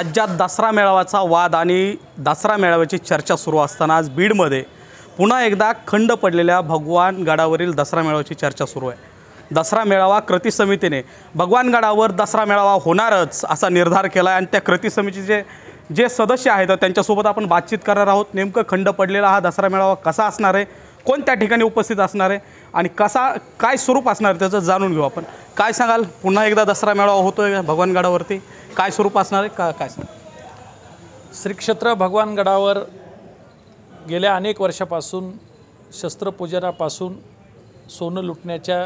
राज्यात दसरा मेळाव्याचा वाद आणि दसरा मेळाव्याची चर्चा सुरू असताना आज बीडमध्ये पुन्हा एकदा खंड पडलेल्या भगवान गडावरील दसरा मेळाव्याची चर्चा सुरू आहे. दसरा मेळावा कृती समितीने भगवान गडावर दसरा मेळावा होणारच असा निर्धार केला आहे आणि त्या कृती समितीचे जे सदस्य आहेत त्यांच्यासोबत आपण बातचीत करणार आहोत. नेमकं खंड पडलेला हा दसरा मेळावा कसा असणार आहे? कोणत्या ठिकाणी उपस्थित असणार आहे? आणि कसा काय स्वरूप असणार आहे त्याचं जाणून घेऊ आपण. काय सांगाल? पुन्हा एकदा दसरा मेळावा होतो भगवान गडावरती. काय स्वरूप असणार आहे? का काय श्रीक्षेत्र भगवानगडावर गेल्या अनेक वर्षापासून शस्त्रपूजनापासून सोनं लुटण्याच्या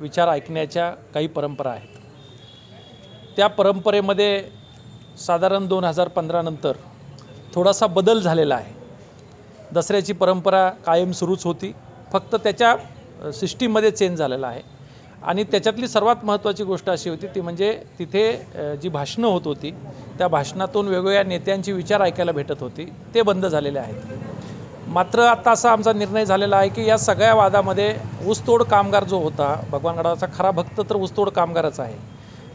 विचार ऐकण्याच्या काही परंपरा आहेत. त्या परंपरेमध्ये साधारण दोन हजार पंधरानंतर थोडासा बदल झालेला आहे. दसऱ्याची परंपरा कायम सुरूच होती. फक्त त्याच्या सिस्टीममध्ये चेंज झालेला आहे. आणि त्याच्यातली सर्वात महत्त्वाची गोष्ट अशी होती ती म्हणजे तिथे जी भाषणं होत होती त्या भाषणातून वेगवेगळ्या नेत्यांची विचार ऐकायला भेटत होती ते बंद झालेले आहेत. मात्र आत्ता असा आमचा निर्णय झालेला आहे की या सगळ्या वादामध्ये ऊसतोड कामगार जो होता भगवानगडाचा खरा भक्त तर ऊसतोड कामगारच आहे.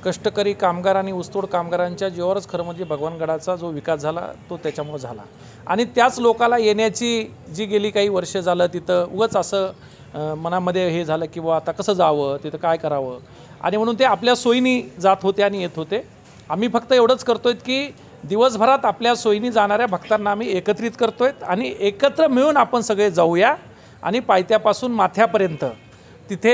कष्टकरी कामगार आणि ऊसतोड कामगारांच्या जीवावरच खरं म्हणजे भगवानगडाचा जो विकास झाला तो त्याच्यामुळं झाला. आणि त्याच लोकाला येण्याची जी गेली काही वर्ष झालं तिथं उगंच असं मनामध्ये हे झालं की बा आता कसं जावं? तिथं काय करावं? आणि म्हणून ते आपल्या सोयीनी जात होते आणि येत होते. आम्ही फक्त एवढंच करतोय की दिवसभरात आपल्या सोयीनी जाणाऱ्या भक्तांना आम्ही एकत्रित करतोय आणि एकत्र मिळून आपण सगळे जाऊया आणि पायथ्यापासून माथ्यापर्यंत तिथे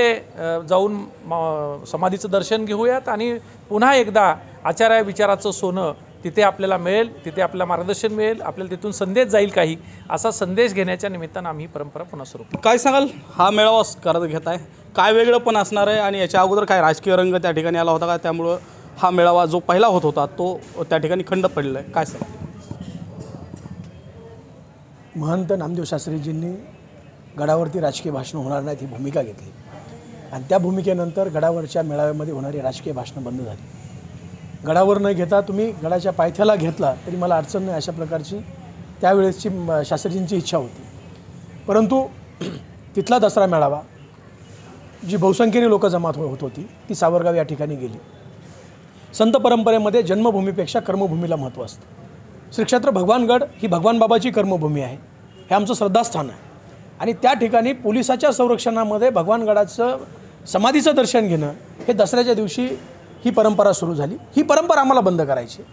जाऊन म- समाधीचं दर्शन घेऊयात आणि पुन्हा एकदा आचार्य विचाराचं सोनं तिथे आपल्याला मिळेल तिथे आपल्याला मार्गदर्शन मिळेल आपल्याला तिथून संदेश जाईल काही असा संदेश घेण्याच्या निमित्तानं आम्ही ही परंपरा पुन्हा सुरू. काय सांगाल? हा मेळावा करत घेत आहे काय वेगळं पण असणार आहे आणि याच्या अगोदर काय राजकीय रंग त्या ठिकाणी आला होता का? त्यामुळं हा मेळावा जो पहिला होत होता तो त्या ठिकाणी खंड पडलेला आहे काय सांगाल? महंत नामदेव शास्त्रीजींनी गडावरती राजकीय भाषणं होणार नाहीत ही भूमिका घेतली. आणि त्या भूमिकेनंतर गडावरच्या मेळाव्यामध्ये होणारी राजकीय भाषणं बंद झाली. गडावर न घेता तुम्ही गडाच्या पायथ्याला घेतला तरी मला अडचण नाही अशा प्रकारची त्यावेळेसची शास्त्रीजींची इच्छा होती. परंतु तिथला दसरा मेळावा जी बहुसंख्येने लोकं जमात हो-, होत होती ती सावरगाव या ठिकाणी गेली. संत परंपरेमध्ये जन्मभूमीपेक्षा कर्मभूमीला महत्त्व असतं. श्रीक्षेत्र भगवानगड ही भगवान बाबाची कर्मभूमी आहे. हे आमचं श्रद्धास्थान आहे. आणि त्या ठिकाणी पोलिसाच्या संरक्षणामध्ये भगवानगडाचं समाधीचं दर्शन घेणं हे दसऱ्याच्या दिवशी ही परंपरा सुरू झाली. ही परंपरा आम्हाला बंद करायची.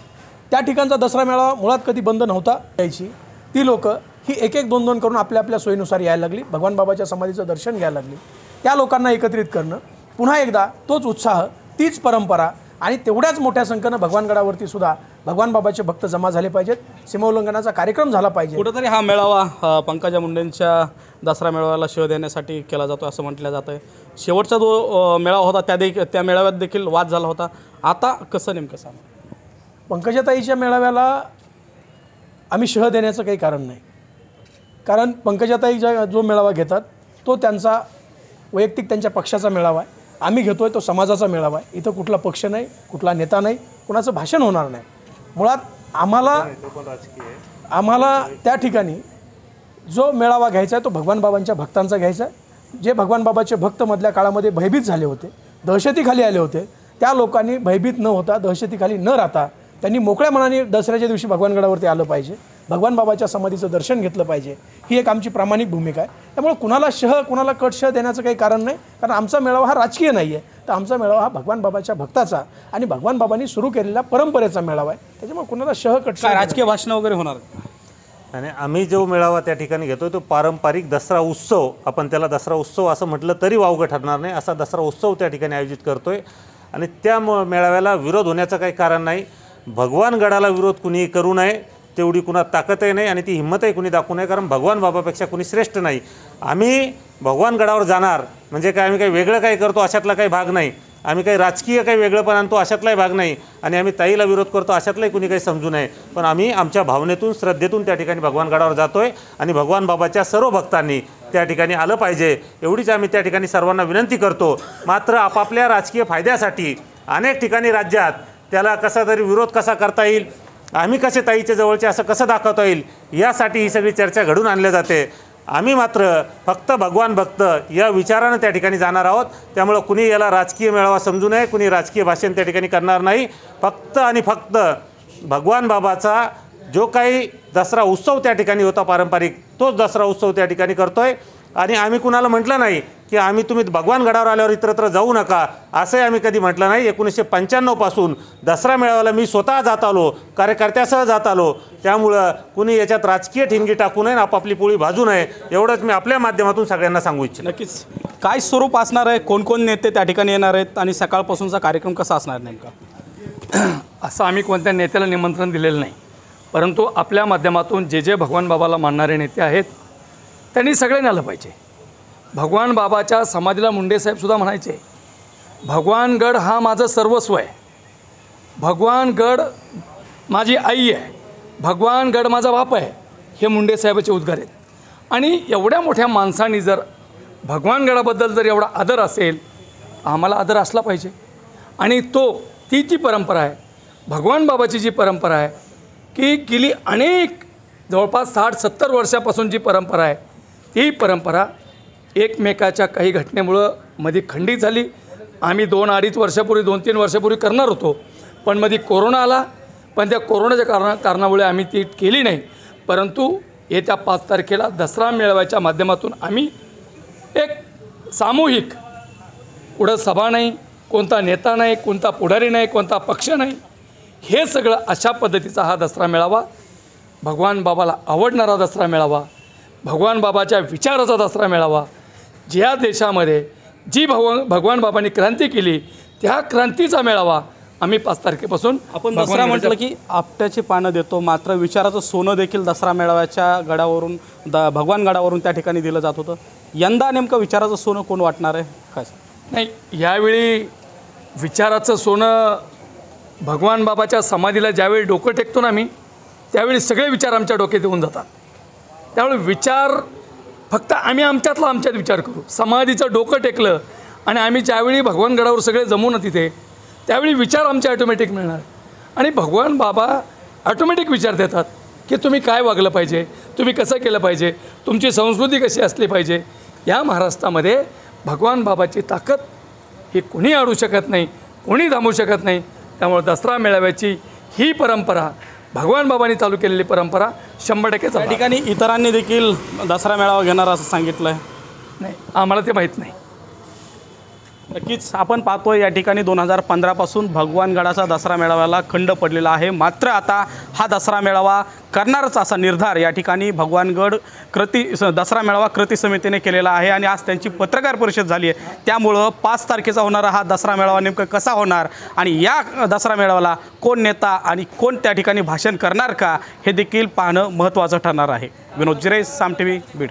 त्या ठिकाणचा दसरा मेळावा मुळात कधी बंद नव्हता यायची. ती लोकं ही एक एक दोन दोन करून आपल्या आपल्या सोयीनुसार यायला लागली. भगवान बाबाच्या समाधीचं दर्शन घ्यायला लागली. त्या लोकांना एकत्रित करणं. पुन्हा एकदा तोच उत्साह तीच परंपरा आणि तेवढ्याच मोठ्या संख्येनं भगवानगडावरती सुद्धा भगवान बाबाचे भक्त जमा झाले पाहिजेत. सीमोल्लंघनाचा कार्यक्रम झाला पाहिजे. कुठंतरी हा मेळावा पंकजा मुंडेंच्या दसरा मेळाव्याला शिव देण्यासाठी केला जातो असं म्हटलं जातं आहे शेवटचा जो मेळावा होता त्या देखील त्या मेळाव्यात देखील वाद झाला होता. आता कसं नेमकं सांग? पंकजाताईच्या मेळाव्याला आम्ही शह देण्याचं काही कारण नाही. कारण पंकजाताई ज्या जो मेळावा घेतात तो त्यांचा वैयक्तिक त्यांच्या पक्षाचा मेळावा आहे. आम्ही घेतोय तो समाजाचा मेळावा आहे. इथं कुठला पक्ष नाही कुठला नेता नाही कुणाचं भाषण होणार नाही. मुळात आम्हाला आम्हाला त्या ठिकाणी जो मेळावा घ्यायचा आहे तो भगवान बाबांच्या भक्तांचा घ्यायचा आहे. जे भगवान बाबाचे भक्त मधल्या काळामध्ये भयभीत झाले होते दहशतीखाली आले होते त्या लोकांनी भयभीत न होता दहशतीखाली न राहता त्यांनी मोकळ्या मनाने दसऱ्याच्या दिवशी भगवानगडावरती आलं पाहिजे. भगवान बाबाच्या समाधीचं दर्शन घेतलं पाहिजे. ही एक आमची प्रामाणिक भूमिका आहे. त्यामुळे कुणाला शह कुणाला कट शह देण्याचं काही कारण नाही. कारण आमचा मेळावा हा राजकीय नाही आहे तर आमचा मेळावा हा भगवान बाबाच्या भक्ताचा आणि भगवान बाबांनी सुरू केलेल्या परंपरेचा मेळावा आहे. त्याच्यामुळे कुणाला शह कट काय राजकीय भाषणं वगैरे होणार? आणि आम्ही जो मेळावा त्या ठिकाणी घेतो तो पारंपरिक दसरा उत्सव. आपण त्याला दसरा उत्सव असं म्हटलं तरी वावगं ठरणार नाही. असा दसरा उत्सव त्या ठिकाणी आयोजित करतोय. आणि त्या म- मेळाव्याला विरोध होण्याचं काही कारण नाही. भगवान गडाला विरोध कुणी करू नये. तेवढी कुणा ताकदही नाही आणि ती हिंमतही कुणी दाखवू नये कारण भगवान बाबापेक्षा कुणी श्रेष्ठ नाही. आम्ही भगवान गडावर जाणार म्हणजे काय आम्ही काही वेगळं काही करतो अशातला काही भाग नाही. आम्ही काही राजकीय काही वेगळंपण आणतो अशातलाही भाग नाही. आणि आम्ही ताईला विरोध करतो अशातलाही कुणी काही समजू नये. पण आम्ही आमच्या भावनेतून श्रद्धेतून त्या ठिकाणी भगवान गडावर जातोय आणि भगवान बाबाच्या सर्व भक्तांनी त्या ठिकाणी आलं पाहिजे. एवढीच आम्ही त्या ठिकाणी सर्वांना विनंती करतो. मात्र आपापल्या राजकीय फायद्यासाठी अनेक ठिकाणी राज्यात त्याला कसा तरी विरोध कसा करता येईल आम्ही कसे ताईच्या जवळचे असं कसं दाखवता येईल? यासाठी ही सगळी चर्चा घडून आणल्या जाते. आम्ही मात्र फक्त भगवान भक्त या विचारानं त्या ठिकाणी जाणार आहोत. त्यामुळं कुणी याला राजकीय मेळावा समजू नये कुणी राजकीय भाषण त्या ठिकाणी करणार नाही. फक्त आणि फक्त भगवान बाबाचा जो काही दसरा उत्सव त्या ठिकाणी होता पारंपरिक तोच दसरा उत्सव त्या ठिकाणी करतो आहे आणि आम्ही कुणाला म्हटलं नाही की आम्ही तुम्ही भगवान गडावर आल्यावर इतरत्र जाऊ नका असंही आम्ही कधी म्हटलं नाही. एकोणीसशे पंच्याण्णवपासून दसरा मेळाव्याला मी स्वतः जात आलो कार्यकर्त्यासह जात आलो. त्यामुळं कुणी याच्यात राजकीय ठिणगी टाकू नये आपापली पोळी भाजू नये एवढंच मी आपल्या माध्यमातून सगळ्यांना सांगू इच्छितो. नक्कीच. काय स्वरूप असणार आहे? कोण कोण नेते त्या ठिकाणी येणार आहेत? आणि सकाळपासूनचा कार्यक्रम कसा असणार नेमका? असं आम्ही कोणत्या नेत्याला निमंत्रण दिलेलं नाही. परंतु आपल्या माध्यमातून जे जे भगवान बाबाला मानणारे नेते आहेत त्यांनी सगळ्यांनी आलं पाहिजे. भगवान बाबाच्या समाधीला मुंडेसाहेबसुद्धा म्हणायचे भगवानगड हा माझं सर्वस्व आहे. भगवानगड माझी आई आहे. भगवानगड माझा बाप आहे. हे मुंडेसाहेबाचे उद्गार आहेत. आणि एवढ्या मोठ्या माणसांनी जर भगवानगडाबद्दल जर एवढा आदर असेल आम्हाला आदर असला पाहिजे. आणि तो ती जी परंपरा आहे भगवान बाबाची जी परंपरा आहे की गेली अनेक जवळपास साठ सत्तर वर्षापासून जी परंपरा आहे ती परंपरा एकमेकाच्या काही घटनेमुळं मध्ये खंडित झाली. आम्ही दोन अडीच वर्षापूर्वी दोन तीन वर्षापूर्वी करणार होतो. पण मध्ये कोरोना आला. पण त्या कोरोनाच्या कारणा कारणामुळे आम्ही ती केली नाही. परंतु येत्या पाच तारखेला दसरा मेळाव्याच्या माध्यमातून आम्ही एक सामूहिक कुठं सभा नाही कोणता नेता नाही कोणता पुढारी नाही कोणता पक्ष नाही हे सगळं अशा पद्धतीचा हा दसरा मेळावा. भगवान बाबाला आवडणारा दसरा मेळावा. भगवान बाबाच्या विचाराचा दसरा मेळावा. ज्या देशामध्ये जी भगवान भगवान बाबांनी क्रांती केली त्या क्रांतीचा मेळावा आम्ही पाच तारखेपासून आपण दसरा म्हटलं की आपट्याची पानं देतो मात्र विचाराचं सोनं देखील दसरा मेळाव्याच्या गडावरून द भगवान गडावरून त्या ठिकाणी दिलं जात होतं. यंदा नेमकं विचाराचं सोनं कोण वाटणार आहे? काय? नाही यावेळी विचाराचं सोनं भगवान बाबाच्या समाधीला ज्यावेळी डोकं टेकतो ना मी त्यावेळी सगळे विचार आमच्या डोक्यात येऊन जातात. त्यामुळे विचार फक्त आम्ही आमच्यातला आमच्यात विचार करू. समाधीचं डोकं टेकलं आणि आम्ही ज्यावेळी भगवानगडावर सगळे जमू ना तिथे त्यावेळी विचार आमचे ऑटोमॅटिक मिळणार. आणि भगवान बाबा ऑटोमॅटिक विचार देतात की तुम्ही काय वागलं पाहिजे तुम्ही कसं केलं पाहिजे तुमची संस्कृती कशी असली पाहिजे या महाराष्ट्रामध्ये भगवान बाबाची ताकद ही कोणी अडू शकत नाही कोणी थांबू शकत नाही. त्यामुळे दसरा मेळाव्याची ही परंपरा भगवान बाबांनी चालू केलेली परंपरा शंभर टक्के त्या. ठिकाणी इतरांनी देखील दसरा मेळावा घेणार असं सांगितलं आहे नाही आम्हाला ते माहीत नाही नक्कीच आपण पाहतोय या ठिकाणी दोन हजार पंधरापासून भगवानगडाचा दसरा मेळाव्याला खंड पडलेला आहे. मात्र आता हा दसरा मेळावा करणारच असा निर्धार या ठिकाणी भगवानगड कृती दसरा मेळावा कृती समितीने केलेला आहे आणि आज त्यांची पत्रकार परिषद झाली आहे. त्यामुळं पाच तारखेचा होणारा हा दसरा मेळावा नेमकं कसा होणार आणि या दसरा मेळाव्याला कोण नेता आणि कोण त्या ठिकाणी भाषण करणार का हे देखील पाहणं महत्त्वाचं ठरणार आहे. विनोद जिरे साम टी व्ही बीड.